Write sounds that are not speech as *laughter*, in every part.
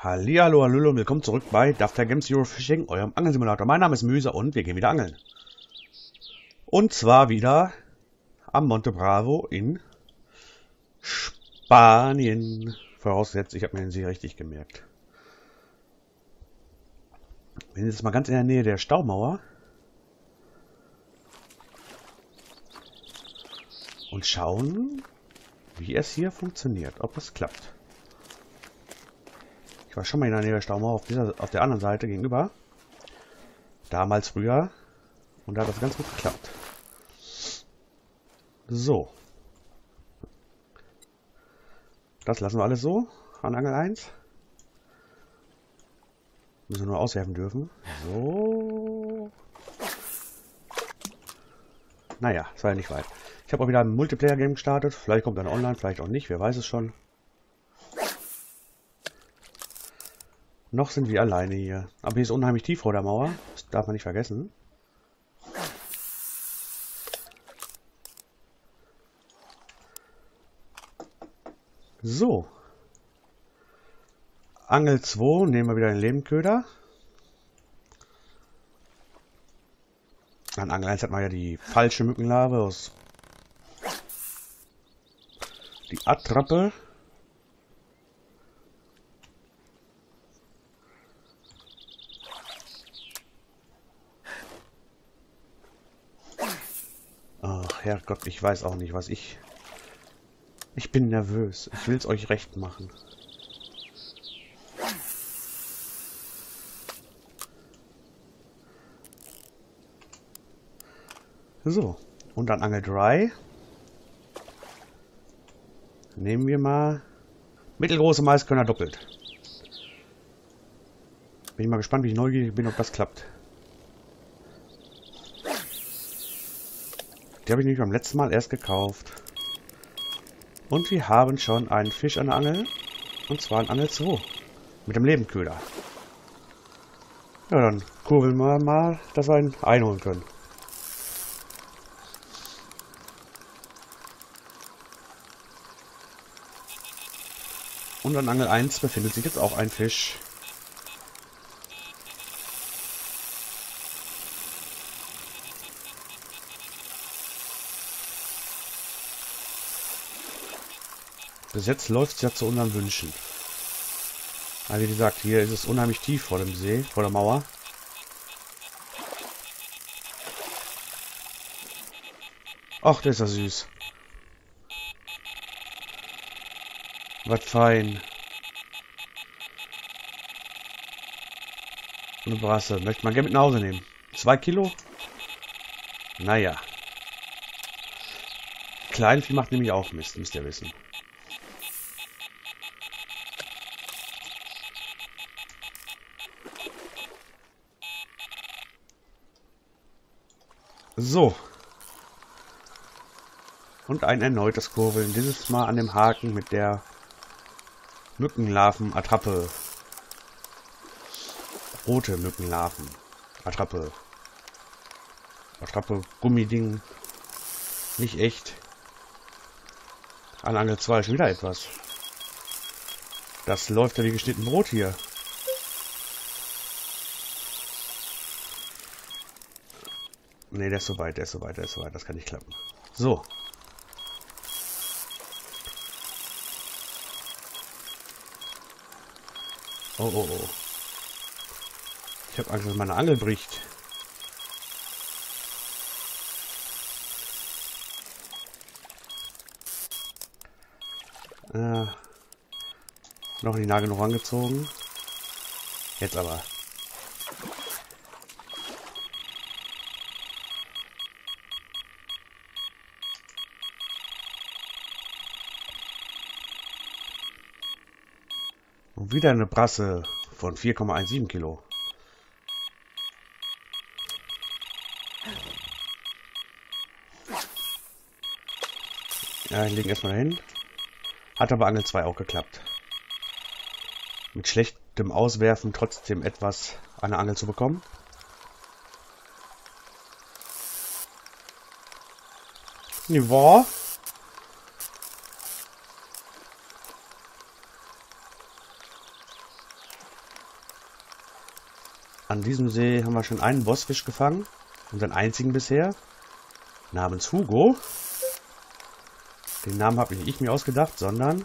Hallihallo, hallo willkommen zurück bei Dafter Games Euro Fishing, eurem Angelsimulator. Mein Name ist Müse und wir gehen wieder angeln. Und zwar wieder am Monte Bravo in Spanien. Vorausgesetzt, ich habe mir den See richtig gemerkt. Wir sind jetzt mal ganz in der Nähe der Staumauer. Und schauen, wie es hier funktioniert, ob es klappt. War schon mal in der Nähe der Staumauer auf, dieser, auf der anderen Seite gegenüber. Damals früher. Und da hat das ganz gut geklappt. So. Das lassen wir alles so. An Angel 1. Müssen wir nur auswerfen dürfen. So. Naja, es war ja nicht weit. Ich habe auch wieder ein Multiplayer-Game gestartet. Vielleicht kommt dann online, vielleicht auch nicht. Wer weiß es schon. Noch sind wir alleine hier. Aber hier ist unheimlich tief vor der Mauer. Das darf man nicht vergessen. So. Angel 2, nehmen wir wieder den Lebenköder. An Angel 1 hat man ja die falsche Mückenlarve aus die Attrappe. Herrgott, ich weiß auch nicht, was ich... Ich bin nervös. Ich will es euch recht machen. So, und dann Angel 3. Nehmen wir mal mittelgroße Maiskörner doppelt. Bin ich mal gespannt, wie ich neugierig bin, ob das klappt. Die habe ich nämlich beim letzten Mal erst gekauft. Und wir haben schon einen Fisch an der Angel. Und zwar ein Angel 2. Mit dem Lebenköder. Ja, dann kurbeln wir mal, dass wir ihn einholen können. Und an Angel 1 befindet sich jetzt auch ein Fisch. Bis jetzt läuft es ja zu unseren Wünschen. Aber wie gesagt, hier ist es unheimlich tief vor dem See, vor der Mauer. Ach, der ist ja süß. Was fein. Eine Brasse. Möchte man gerne mit nach Hause nehmen. Zwei Kilo? Naja. Kleinvieh macht nämlich auch Mist, müsst ihr wissen. So. Und ein erneutes Kurbeln. Dieses Mal an dem Haken mit der Mückenlarven-Attrappe. Rote Mückenlarven. Attrappe. Attrappe, Gummiding. Nicht echt. An Angel 2 ist wieder etwas. Das läuft ja wie geschnitten Brot hier. Ne, der ist so weit, der ist so weit, der ist so weit. Das kann nicht klappen. So. Oh, oh, oh. Ich habe Angst, dass meine Angel bricht. Äh, noch die Nagel noch angezogen. Jetzt aber. Wieder eine Brasse von 4,17 Kilo. Ja, ich lege erstmal hin. Hat aber Angel 2 auch geklappt. Mit schlechtem Auswerfen trotzdem etwas an der Angel zu bekommen. Niveau. An diesem See haben wir schon einen Bossfisch gefangen. Unseren einzigen bisher. Namens Hugo. Den Namen habe nicht ich mir ausgedacht, sondern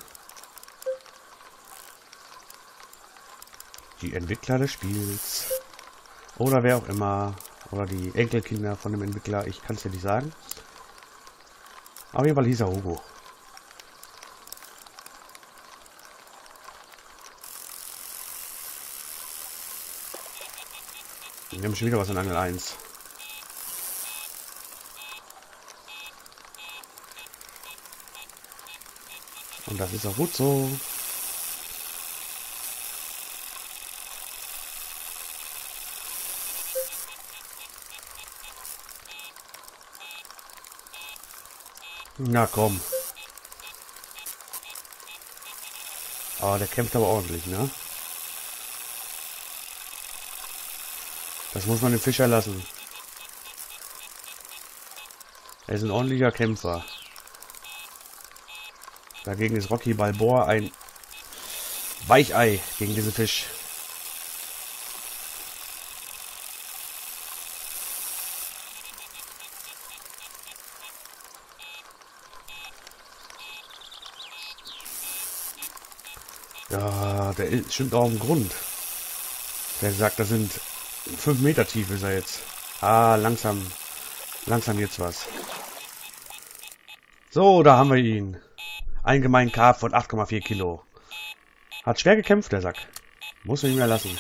die Entwickler des Spiels. Oder wer auch immer. Oder die Enkelkinder von dem Entwickler. Ich kann es dir nicht sagen. Auf jeden Fall hieß er Hugo. Wir haben schon wieder was in Angel 1. Und das ist auch gut so. Na komm. Aber der kämpft aber ordentlich, ne? Das muss man dem Fischer lassen. Er ist ein ordentlicher Kämpfer. Dagegen ist Rocky Balboa ein Weichei gegen diesen Fisch. Ja, der ist stimmt auch im Grund. Der sagt, das sind 5 Meter tief ist er jetzt. Ah, langsam. Langsam jetzt was. So, da haben wir ihn. Allgemein Carb von 8,4 Kilo. Hat schwer gekämpft, der Sack. Muss ihn mehr lassen.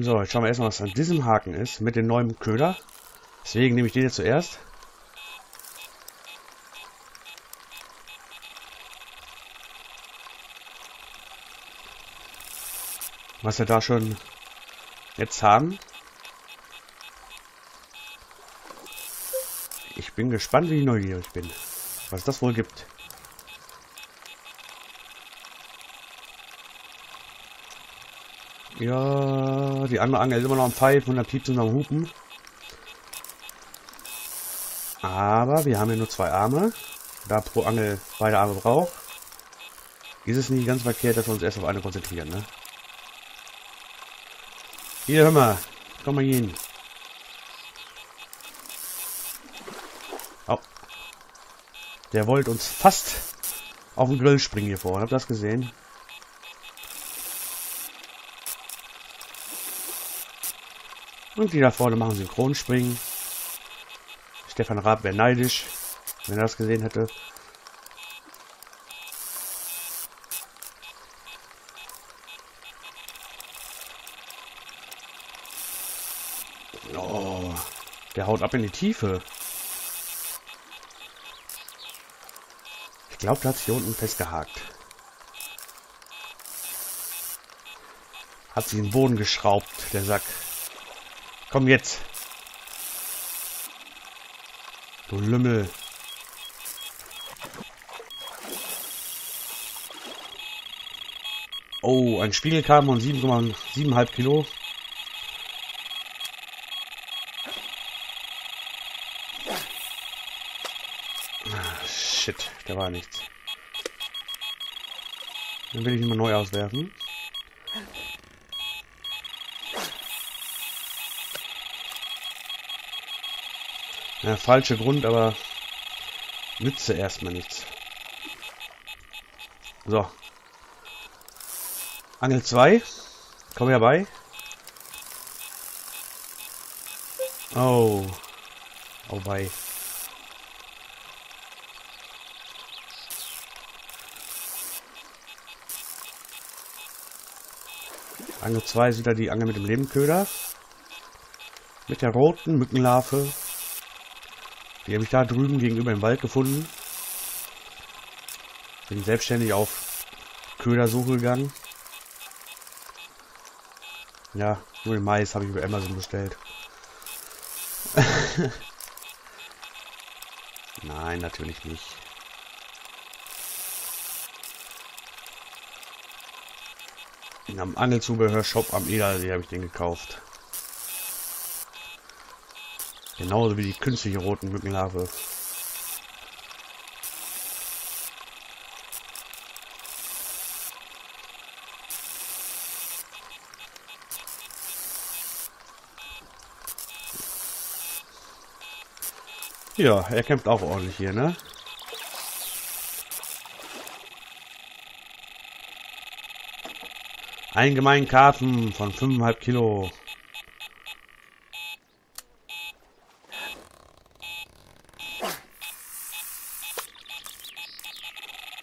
So, jetzt schauen wir erstmal, was an diesem Haken ist mit dem neuen Köder. Deswegen nehme ich den jetzt zuerst. Was wir da schon jetzt haben. Ich bin gespannt, wie neugierig bin. Was das wohl gibt. Ja, die andere Angel ist immer noch am Pfeifen und am Piepsen und am Hupen. Aber wir haben ja nur zwei Arme. Da pro Angel beide Arme braucht, ist es nicht ganz verkehrt, dass wir uns erst auf eine konzentrieren, ne? Hier, hör mal. Komm mal hin. Oh. Der wollte uns fast auf den Grill springen hier vor. Habt ihr das gesehen? Und die da vorne machen Synchronspringen. Stefan Raab wäre neidisch, wenn er das gesehen hätte. Oh, der haut ab in die Tiefe. Ich glaube, der hat sich hier unten festgehakt. Hat sich in den Boden geschraubt, der Sack. Komm jetzt. Du Lümmel. Oh, ein Spiegelkabel und 7,7 Kilo. Shit, da war nichts. Dann will ich ihn mal neu auswerfen. Ja, falscher Grund, aber nütze erstmal nichts. So. Angel 2. Komm herbei. Oh. Oh bei. Angel 2 ist wieder die Angel mit dem Lebenköder. Mit der roten Mückenlarve. Die habe ich da drüben gegenüber im Wald gefunden. Bin selbstständig auf Ködersuche gegangen. Ja, nur den Mais habe ich über Amazon bestellt. *laughs* Nein, natürlich nicht. In einem Angelzubehörshop am Edersee habe ich den gekauft. Genauso wie die künstliche roten Mückenlarve. Ja, er kämpft auch ordentlich hier, ne? Ein gemeinen Karpfen von 5,5 Kilo.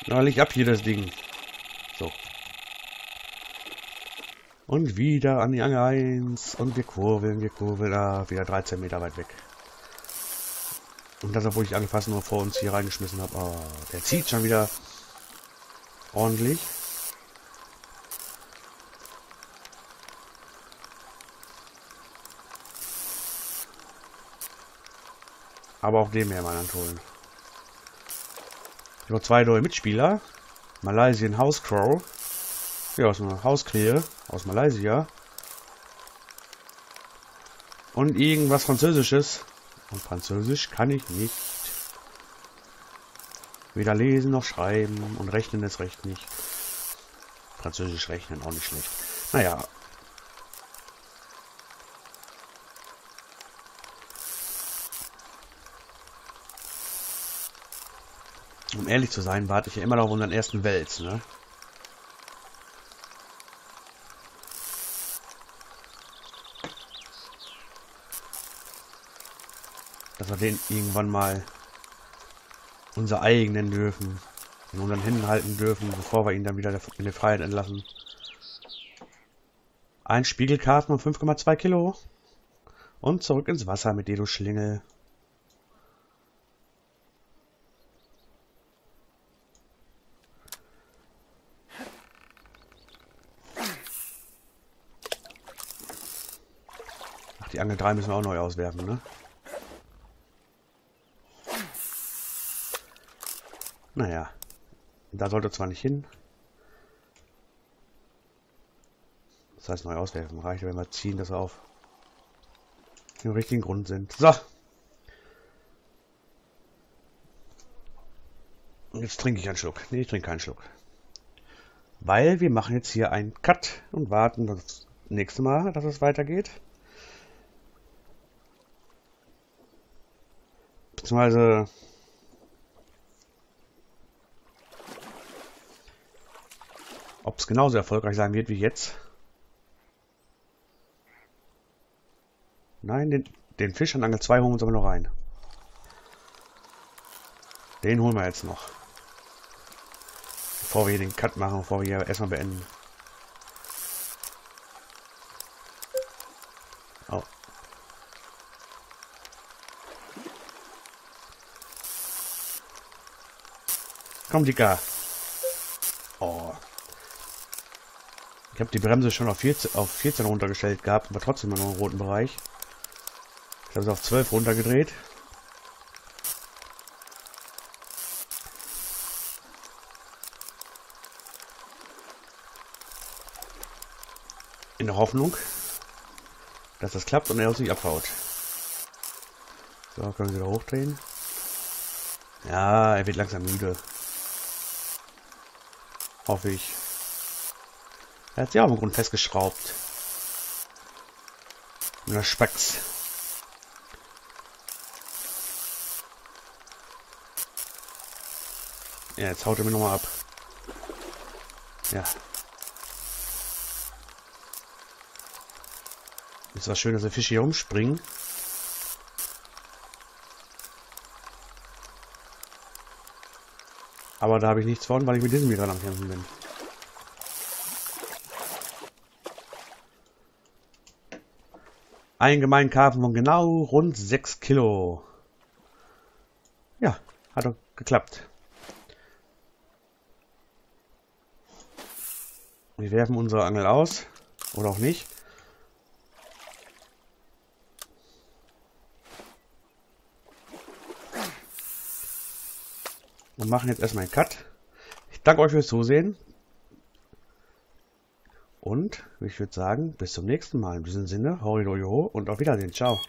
Na, leg ab hier das Ding. So. Und wieder an die Angel 1. Und wir kurbeln, wir kurbeln. Ah, wieder 13 Meter weit weg. Und das, obwohl ich angefasst nur vor uns hier reingeschmissen habe. Oh, der zieht schon wieder ordentlich. Aber auch dem mehr mal holen. Ich habe zwei neue Mitspieler. Malaysian House Crow. Ja, aus einer Hauskrähe aus Malaysia. Und irgendwas Französisches. Und Französisch kann ich nicht. Weder lesen noch schreiben und rechnen ist recht nicht. Französisch rechnen auch nicht schlecht. Naja, Um ehrlich zu sein, warte ich ja immer noch auf unseren ersten Wels, ne? Dass wir den irgendwann mal unser eigenen dürfen. In unseren Händen halten dürfen, bevor wir ihn dann wieder in die Freiheit entlassen. Ein Spiegelkarten von 5,2 Kilo. Und zurück ins Wasser mit dir, du Schlingel. Die Angel 3 müssen wir auch neu auswerfen, ne? Naja. Da sollte zwar nicht hin. Das heißt neu auswerfen. Reicht, wenn wir ziehen, dass wir auf dem richtigen Grund sind. So. Jetzt trinke ich einen Schluck. Ne, ich trinke keinen Schluck. Weil wir machen jetzt hier einen Cut und warten das nächste Mal, dass es weitergeht. Beziehungsweise ob es genauso erfolgreich sein wird wie jetzt. Nein, den, den Fisch an Angel 2 holen wir uns aber noch rein. Den holen wir jetzt noch. Bevor wir den Cut machen, bevor wir hier erstmal beenden. Komm, Dicker. Oh. Ich habe die Bremse schon auf 14, auf 14 runtergestellt gehabt, aber trotzdem noch im roten Bereich. Ich habe es auf 12 runtergedreht. In der Hoffnung, dass das klappt und er uns nicht abhaut. So, können wir wieder hochdrehen. Ja, er wird langsam müde. Hoffe ich. Er hat sich auch im Grund festgeschraubt. Und der Spacks. Ja, jetzt haut er mir nochmal ab. Ja. Ist was schön, dass die Fische hier rumspringen. Aber da habe ich nichts von, weil ich mit diesem hier am Kämpfen bin. Ein gemeinen Karpfen von genau rund 6 Kilo. Ja, hat doch geklappt. Wir werfen unsere Angel aus. Oder auch nicht. Und machen jetzt erstmal einen Cut. Ich danke euch fürs Zusehen. Und ich würde sagen, bis zum nächsten Mal. In diesem Sinne, hori und auf Wiedersehen. Ciao.